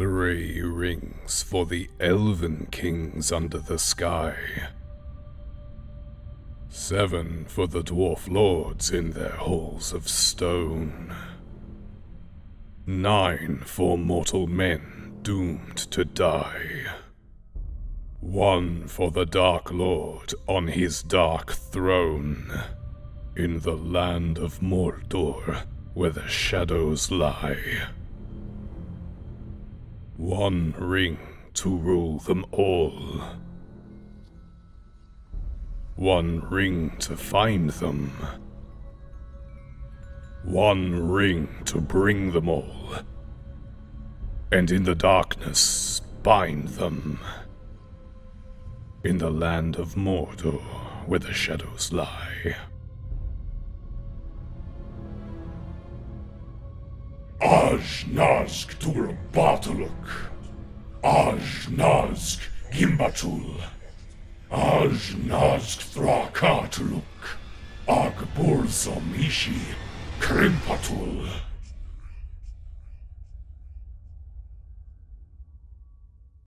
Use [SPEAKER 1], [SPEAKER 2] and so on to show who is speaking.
[SPEAKER 1] Three rings for the elven kings under the sky. Seven for the dwarf lords in their halls of stone. Nine for mortal men doomed to die. One for the Dark Lord on his dark throne. In the land of Mordor, where the shadows lie. One ring to rule them all. One ring to find them. One ring to bring them all. And in the darkness bind them. In the land of Mordor, where the shadows lie.
[SPEAKER 2] Ash Nazg Tur Gimbatul. Ash Nazg Thrakatuluk. Ag Burzum Krimpatul.